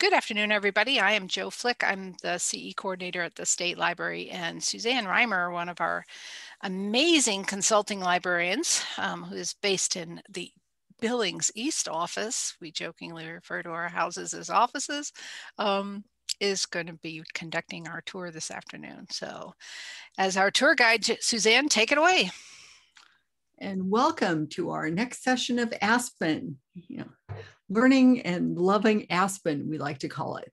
Good afternoon, everybody. I am Joe Flick. I'm the CE coordinator at the State Library, and Suzanne Reymer, one of our amazing consulting librarians, um, who is based in the Billings East office. We jokingly refer to our houses as offices. Um, is going to be conducting our tour this afternoon. So, as our tour guide, Suzanne, take it away. And welcome to our next session of Aspen. Learning and loving Aspen, we like to call it.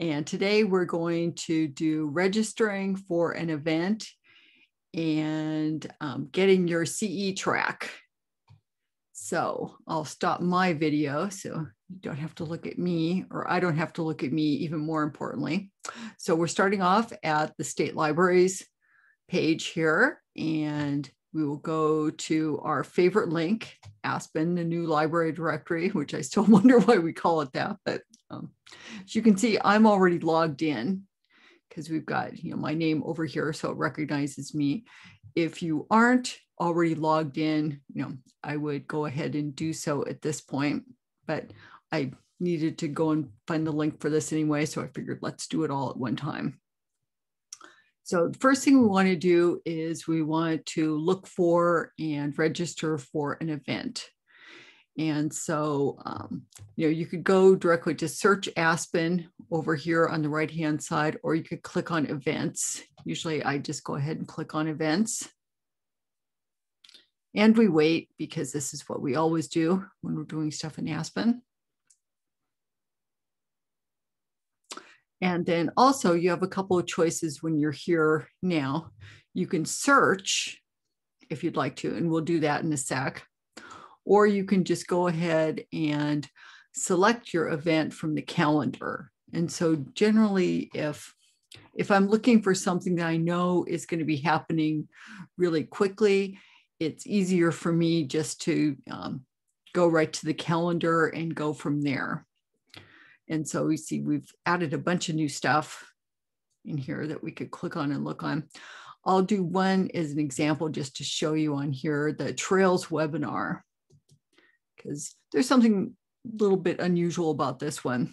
And today we're going to do registering for an event and um, getting your CE track. So I'll stop my video so you don't have to look at me, or I don't have to look at me, even more importantly. So we're starting off at the State Libraries page here, and we will go to our favorite link, Aspen, the new library directory, which I still wonder why we call it that. But um, as you can see, I'm already logged in because we've got you know my name over here, so it recognizes me. If you aren't already logged in, you know, I would go ahead and do so at this point. But I needed to go and find the link for this anyway, so I figured let's do it all at one time. So the first thing we want to do is we want to look for and register for an event. And so, um, you know, you could go directly to search Aspen over here on the right hand side, or you could click on events. Usually I just go ahead and click on events. And we wait because this is what we always do when we're doing stuff in Aspen. And then also you have a couple of choices when you're here now. You can search if you'd like to, and we'll do that in a sec. Or you can just go ahead and select your event from the calendar. And so generally, if if I'm looking for something that I know is going to be happening really quickly, it's easier for me just to um, go right to the calendar and go from there. And so we see we've added a bunch of new stuff in here that we could click on and look on. I'll do one as an example just to show you on here, the Trails webinar, because there's something a little bit unusual about this one.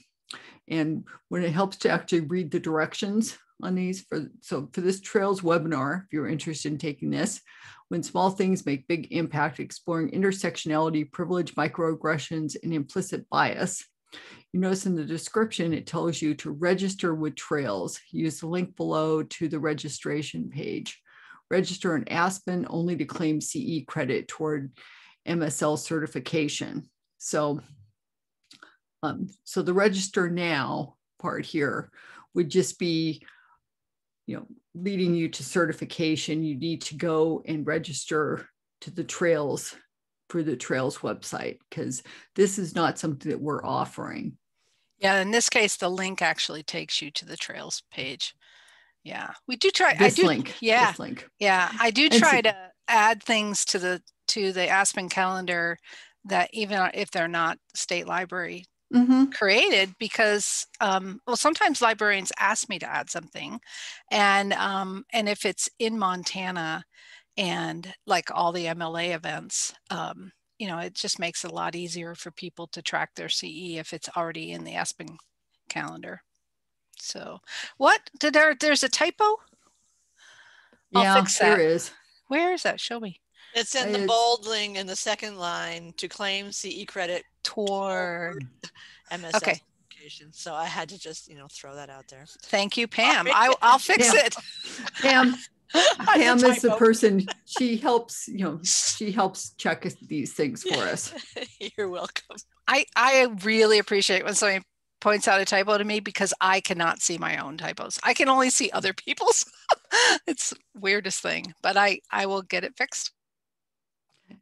And when it helps to actually read the directions on these, for so for this Trails webinar, if you're interested in taking this, when small things make big impact, exploring intersectionality, privilege, microaggressions, and implicit bias, you notice in the description, it tells you to register with Trails. Use the link below to the registration page. Register in Aspen only to claim CE credit toward MSL certification. So, um, so the register now part here would just be, you know, leading you to certification. You need to go and register to the Trails for the Trails website because this is not something that we're offering. Yeah, in this case, the link actually takes you to the Trails page. Yeah, we do try. This I do, link. Yeah, this link. Yeah, I do try so, to add things to the to the Aspen calendar that even if they're not state library mm-hmm. created because um, well sometimes librarians ask me to add something and um, and if it's in montana and like all the MLA events, um, you know, it just makes it a lot easier for people to track their CE if it's already in the Aspen calendar. So, what did there? There's a typo. I'll yeah, fix that. there is. Where is that? Show me. It's in the bolding in the second line to claim CE credit toward MS. Okay. So I had to just, you know, throw that out there. Thank you, Pam. I, will fix Pam. it. Pam, Pam is the person she helps, you know, she helps check these things for us. You're welcome. I, I really appreciate when somebody points out a typo to me because I cannot see my own typos. I can only see other people's. it's weirdest thing, but I, I will get it fixed.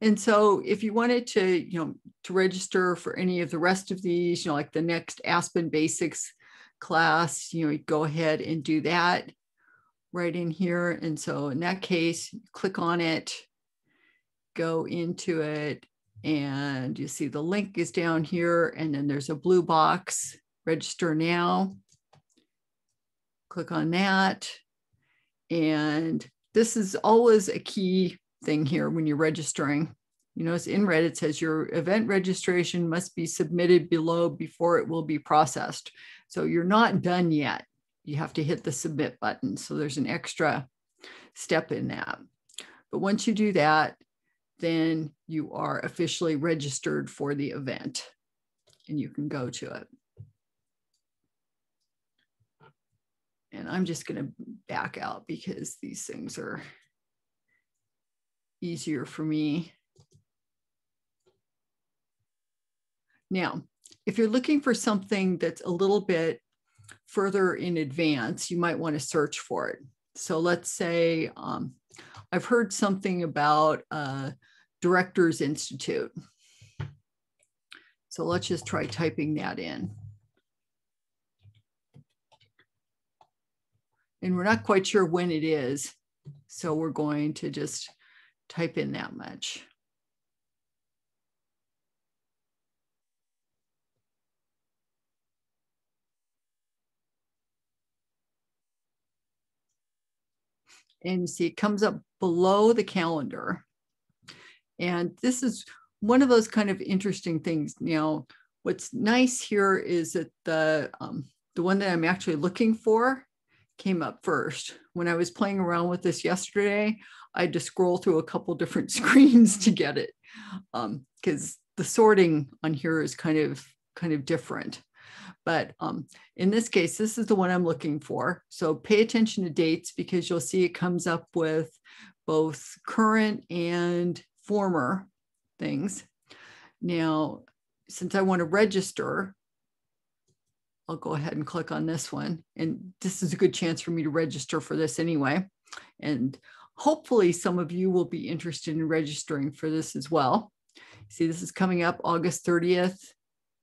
And so if you wanted to, you know, to register for any of the rest of these, you know, like the next Aspen Basics class, you know, go ahead and do that right in here. And so in that case, click on it, go into it, and you see the link is down here. And then there's a blue box, register now. Click on that. And this is always a key thing here when you're registering you notice in red it says your event registration must be submitted below before it will be processed. So you're not done yet. You have to hit the submit button. So there's an extra step in that. But once you do that, then you are officially registered for the event and you can go to it. And I'm just going to back out because these things are easier for me. Now, if you're looking for something that's a little bit further in advance, you might want to search for it. So let's say um, I've heard something about a Directors Institute. So let's just try typing that in. And we're not quite sure when it is. So we're going to just type in that much. And you see it comes up below the calendar. And this is one of those kind of interesting things. Now, what's nice here is that the um, the one that I'm actually looking for came up first. When I was playing around with this yesterday, I had to scroll through a couple different screens to get it because um, the sorting on here is kind of kind of different. But um, in this case, this is the one I'm looking for. So pay attention to dates because you'll see it comes up with both current and former things. Now, since I want to register, I'll go ahead and click on this one. And this is a good chance for me to register for this anyway. And hopefully some of you will be interested in registering for this as well. See, this is coming up August 30th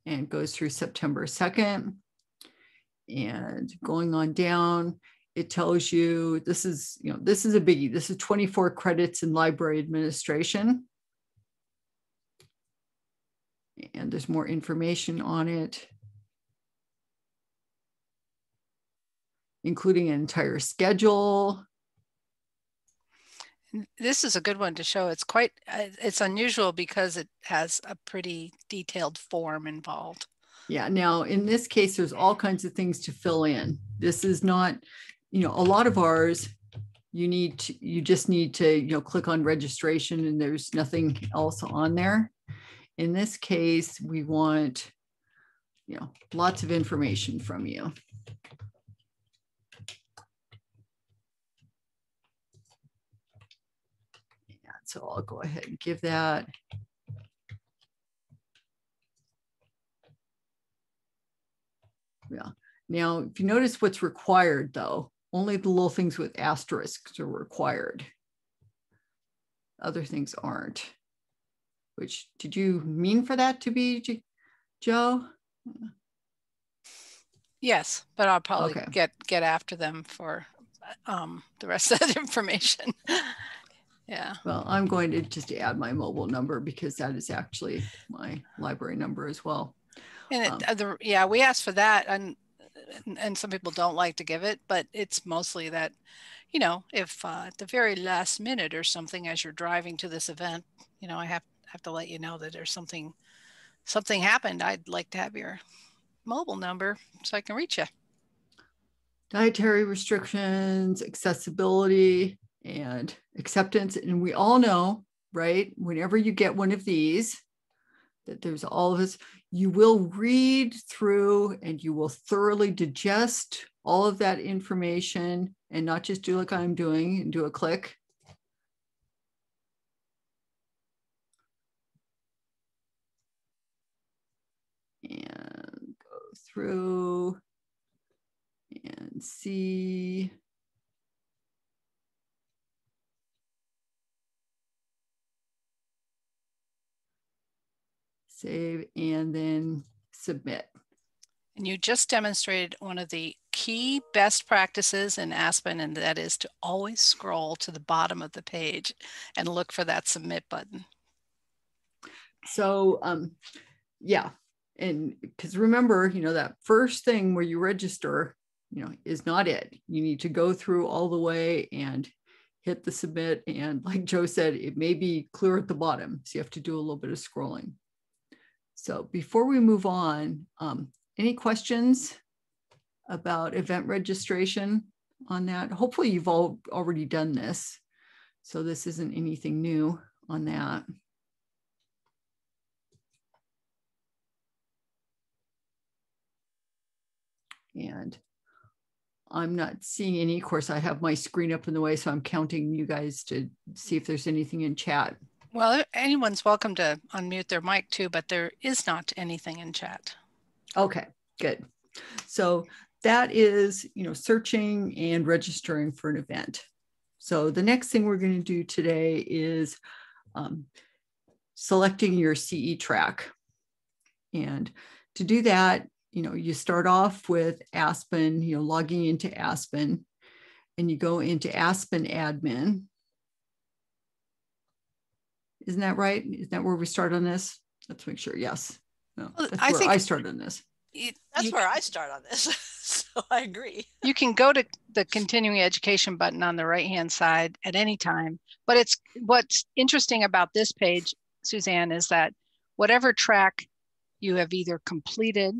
and goes through September 2nd. And going on down, it tells you this is, you know, this is a biggie. This is 24 credits in library administration. And there's more information on it. including an entire schedule. This is a good one to show. It's quite, uh, it's unusual because it has a pretty detailed form involved. Yeah. Now, in this case, there's all kinds of things to fill in. This is not, you know, a lot of ours, you need to, you just need to, you know, click on registration and there's nothing else on there. In this case, we want, you know, lots of information from you. So I'll go ahead and give that. Yeah. Now, if you notice what's required though, only the little things with asterisks are required. Other things aren't. Which did you mean for that to be, Joe? Yes, but I'll probably okay. get get after them for um, the rest of the information. Yeah. Well, I'm going to just add my mobile number because that is actually my library number as well. And it, um, uh, the, yeah, we asked for that, and and some people don't like to give it, but it's mostly that, you know, if uh, at the very last minute or something as you're driving to this event, you know, I have have to let you know that there's something something happened. I'd like to have your mobile number so I can reach you. Dietary restrictions, accessibility, and acceptance. And we all know, right? Whenever you get one of these, that there's all of this, you will read through and you will thoroughly digest all of that information and not just do like I'm doing and do a click. And go through and see save, and then submit. And you just demonstrated one of the key best practices in Aspen, and that is to always scroll to the bottom of the page and look for that submit button. So, um, yeah. And because remember, you know, that first thing where you register, you know, is not it. You need to go through all the way and hit the submit. And like Joe said, it may be clear at the bottom. So you have to do a little bit of scrolling. So before we move on, um, any questions about event registration on that? Hopefully you've all already done this. So this isn't anything new on that. And I'm not seeing any. Of course, I have my screen up in the way, so I'm counting you guys to see if there's anything in chat. Well, anyone's welcome to unmute their mic too, but there is not anything in chat. Okay, good. So that is, you know, searching and registering for an event. So the next thing we're going to do today is um, selecting your CE track. And to do that, you know, you start off with Aspen, you know, logging into Aspen, and you go into Aspen admin. Isn't that right? Isn't that where we start on this? Let's make sure. Yes. No, that's I where think I start on this. It, that's you, where I start on this. so I agree. You can go to the continuing education button on the right hand side at any time. But it's what's interesting about this page, Suzanne, is that whatever track you have either completed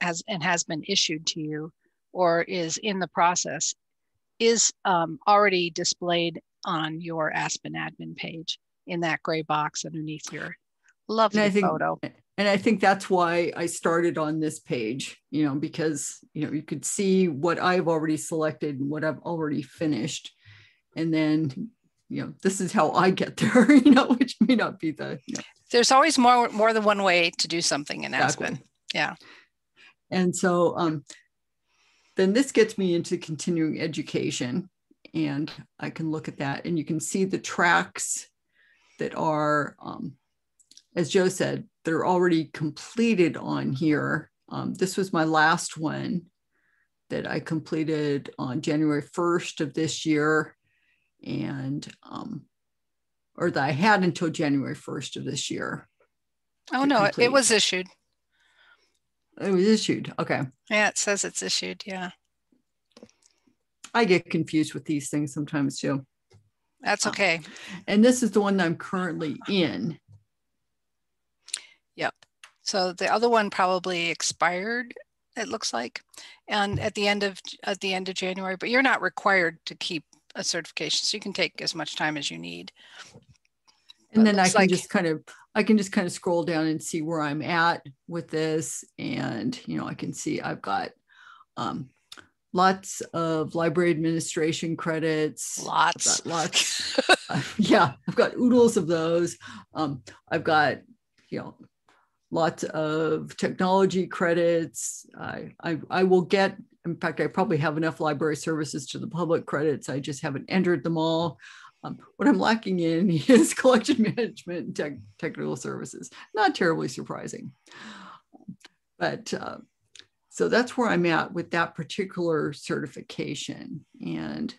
has and has been issued to you or is in the process is um, already displayed on your Aspen admin page in that gray box underneath your lovely think, photo. And I think that's why I started on this page, you know, because, you know, you could see what I've already selected and what I've already finished. And then, you know, this is how I get there, you know, which may not be the, you know. There's always more, more than one way to do something in exactly. Aspen. Yeah. And so um, then this gets me into continuing education. And I can look at that and you can see the tracks that are, um, as Joe said, they're already completed on here. Um, this was my last one that I completed on January 1st of this year. And, um, or that I had until January 1st of this year. Oh, no, complete. it was issued. It was issued. Okay. Yeah, it says it's issued. Yeah. I get confused with these things sometimes too. That's uh, okay. And this is the one that I'm currently in. Yep. So the other one probably expired, it looks like, and at the end of at the end of January. But you're not required to keep a certification, so you can take as much time as you need. And then I can like, just kind of I can just kind of scroll down and see where I'm at with this. And, you know, I can see I've got um, lots of library administration credits. Lots. lots. uh, yeah, I've got oodles of those. Um, I've got, you know, lots of technology credits. I, I, I will get, in fact, I probably have enough library services to the public credits. I just haven't entered them all. Um, what I'm lacking in is collection management and tech, technical services. Not terribly surprising. But uh, so that's where I'm at with that particular certification. And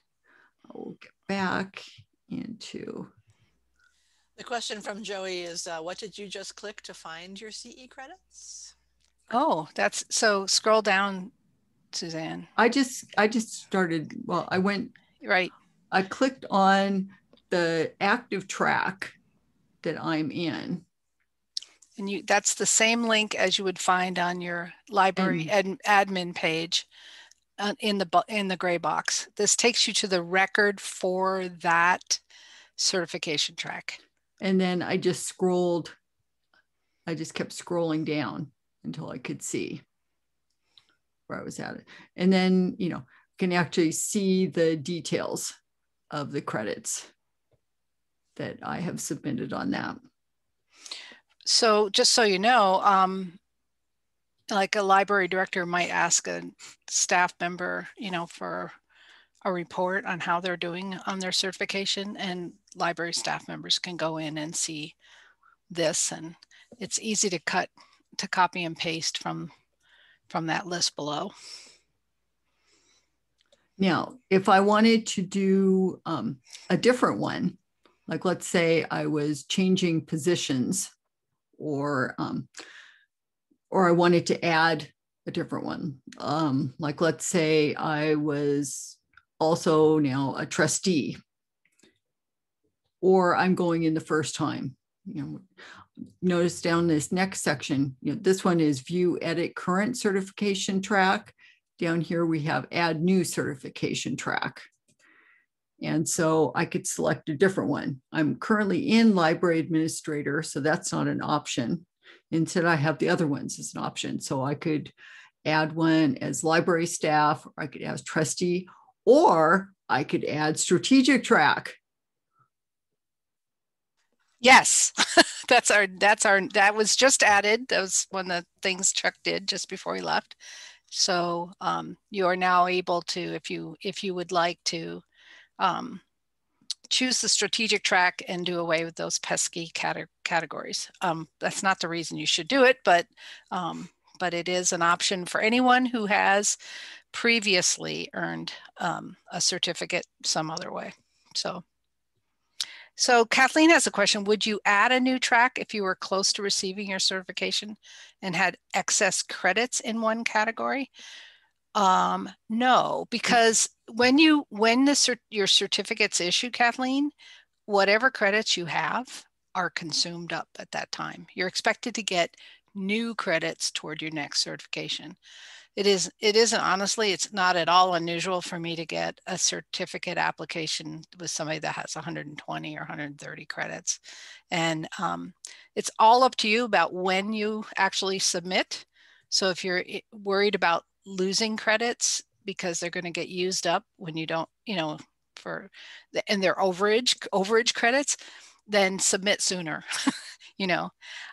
I'll get back into. The question from Joey is uh, what did you just click to find your CE credits? Oh, that's so scroll down, Suzanne. I just I just started. Well, I went right I clicked on the active track that I'm in. And you that's the same link as you would find on your library ad, admin page uh, in the in the gray box. This takes you to the record for that certification track. And then I just scrolled I just kept scrolling down until I could see where I was at it. And then, you know, can actually see the details of the credits that I have submitted on that. So just so you know, um, like a library director might ask a staff member, you know, for a report on how they're doing on their certification and library staff members can go in and see this and it's easy to cut to copy and paste from from that list below. Now, if I wanted to do um, a different one, like let's say I was changing positions or um, or I wanted to add a different one. Um, like let's say I was also now a trustee or I'm going in the first time. You know, notice down this next section, you know, this one is view edit current certification track. Down here we have add new certification track. And so I could select a different one. I'm currently in library administrator, so that's not an option. Instead, I have the other ones as an option. So I could add one as library staff, or I could add trustee, or I could add strategic track. Yes, that's our that's our that was just added. That was one of the things Chuck did just before he left. So um, you are now able to, if you if you would like to, um, choose the strategic track and do away with those pesky cate categories. Um, that's not the reason you should do it, but um, but it is an option for anyone who has previously earned um, a certificate some other way. So, so Kathleen has a question. Would you add a new track if you were close to receiving your certification and had excess credits in one category? Um, no, because when you when the your certificate's issued, Kathleen, whatever credits you have are consumed up at that time. You're expected to get new credits toward your next certification. It is it isn't honestly it's not at all unusual for me to get a certificate application with somebody that has 120 or 130 credits. And um, it's all up to you about when you actually submit. So if you're worried about losing credits because they're going to get used up when you don't you know for the, and their overage overage credits then submit sooner you know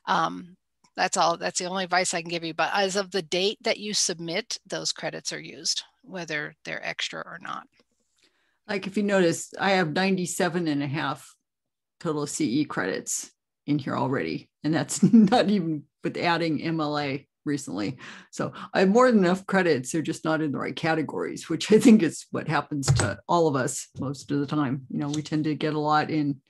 um, that's all. That's the only advice I can give you. But as of the date that you submit, those credits are used, whether they're extra or not. Like if you notice, I have 97 and a half total CE credits in here already. And that's not even with adding MLA recently. So I have more than enough credits. They're just not in the right categories, which I think is what happens to all of us most of the time. You know, we tend to get a lot in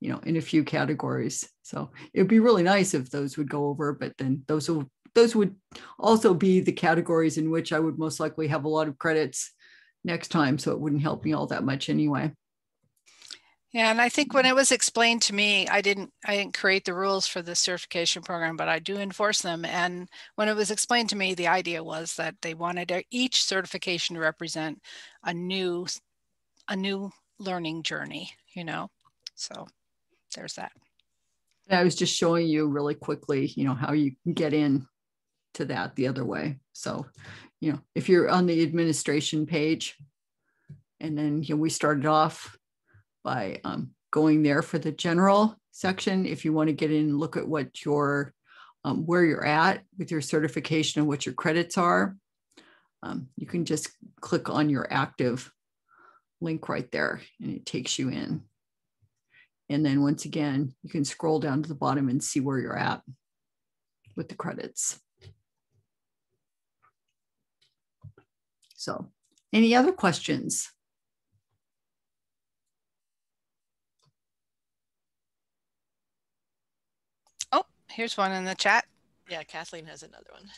you know, in a few categories. So it'd be really nice if those would go over, but then those will those would also be the categories in which I would most likely have a lot of credits next time. So it wouldn't help me all that much anyway. Yeah, and I think when it was explained to me, I didn't I didn't create the rules for the certification program, but I do enforce them. And when it was explained to me, the idea was that they wanted each certification to represent a new a new learning journey, you know. So there's that. I was just showing you really quickly, you know, how you can get in to that the other way. So, you know, if you're on the administration page, and then you know, we started off by um, going there for the general section. If you want to get in and look at what your um, where you're at with your certification and what your credits are, um, you can just click on your active link right there, and it takes you in. And then once again, you can scroll down to the bottom and see where you're at with the credits. So any other questions? Oh, here's one in the chat. Yeah, Kathleen has another one.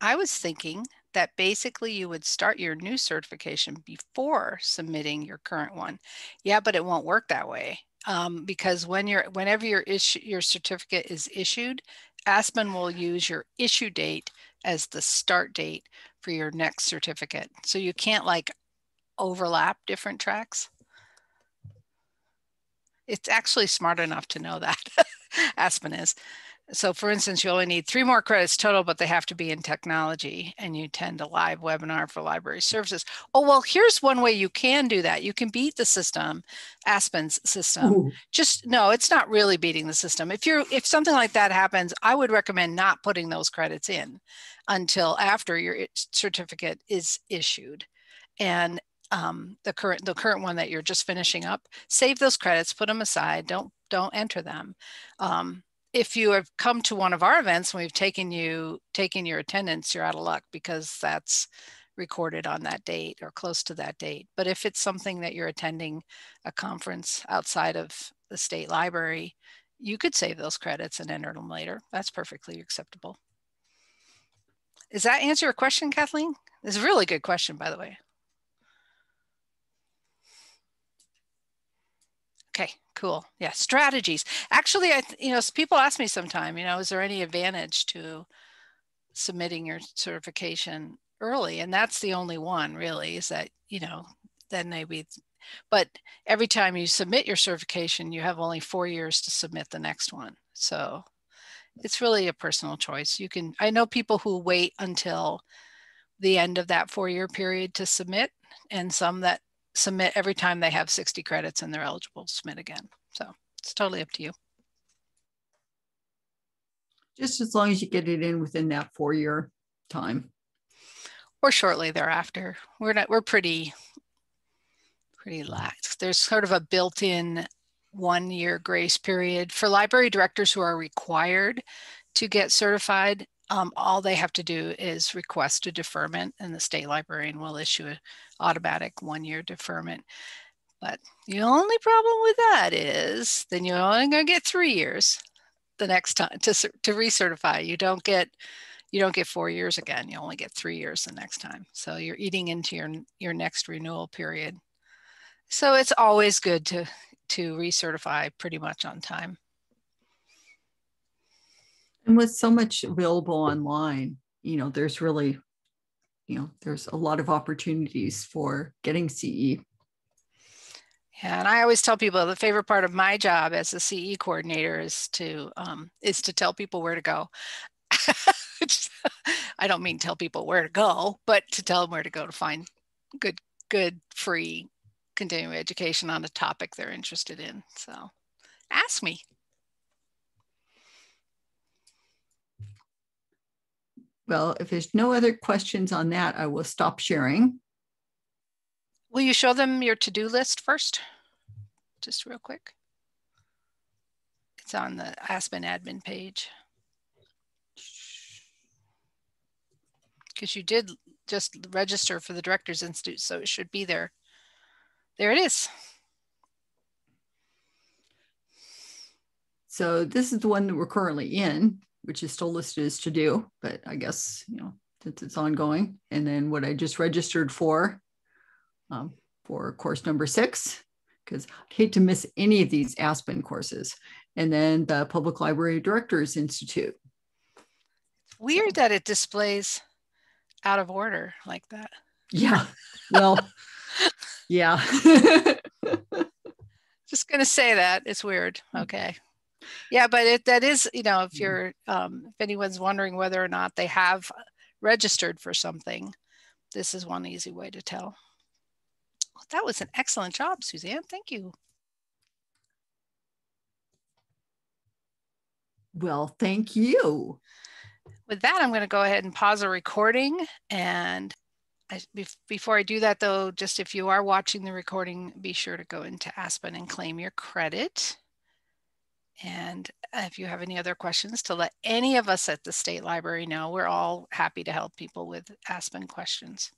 I was thinking that basically you would start your new certification before submitting your current one. Yeah, but it won't work that way um, because when you're whenever your issue your certificate is issued, Aspen will use your issue date as the start date for your next certificate. So you can't like overlap different tracks. It's actually smart enough to know that Aspen is so for instance, you only need three more credits total, but they have to be in technology and you attend a live webinar for library services. Oh, well, here's one way you can do that. You can beat the system, Aspen's system. Ooh. Just no, it's not really beating the system. If you're if something like that happens, I would recommend not putting those credits in until after your certificate is issued. And um, the current the current one that you're just finishing up, save those credits, put them aside. Don't don't enter them. Um, if you have come to one of our events and we've taken you taken your attendance you're out of luck because that's recorded on that date or close to that date. But if it's something that you're attending a conference outside of the state library you could save those credits and enter them later. That's perfectly acceptable. Does that answer your question kathleen? It's a really good question by the way okay Cool. Yeah. Strategies. Actually, I, you know, people ask me sometime, you know, is there any advantage to submitting your certification early? And that's the only one really is that, you know, then maybe, but every time you submit your certification, you have only four years to submit the next one. So it's really a personal choice. You can, I know people who wait until the end of that four year period to submit and some that submit every time they have 60 credits and they're eligible to submit again. So it's totally up to you. Just as long as you get it in within that four year time. Or shortly thereafter. We're not we're pretty pretty lax. There's sort of a built-in one year grace period for library directors who are required to get certified um, all they have to do is request a deferment and the state librarian will issue an automatic one-year deferment. But the only problem with that is then you're only going to get three years the next time to, to recertify. You don't get you don't get four years again. You only get three years the next time. So you're eating into your your next renewal period. So it's always good to to recertify pretty much on time. And with so much available online, you know, there's really, you know, there's a lot of opportunities for getting CE. Yeah, and I always tell people the favorite part of my job as a CE coordinator is to um, is to tell people where to go. I don't mean tell people where to go, but to tell them where to go to find good, good, free continuing education on a topic they're interested in. So ask me. Well, if there's no other questions on that, I will stop sharing. Will you show them your to-do list first? Just real quick. It's on the Aspen admin page. Because you did just register for the Directors Institute, so it should be there. There it is. So this is the one that we're currently in which is still listed as to do, but I guess, you know, since it's ongoing. And then what I just registered for, um, for course number six, because I hate to miss any of these Aspen courses. And then the Public Library Directors Institute. Weird that it displays out of order like that. Yeah. Well, yeah. Just going to say that. It's weird. Okay yeah but it, that is you know if mm-hmm. you're um, if anyone's wondering whether or not they have registered for something this is one easy way to tell that was an excellent job suzanne thank you well thank you with that i'm going to go ahead and pause the recording and I, before I do that though, just if you are watching the recording, be sure to go into Aspen and claim your credit. And if you have any other questions, to let any of us at the State Library know, we're all happy to help people with Aspen questions.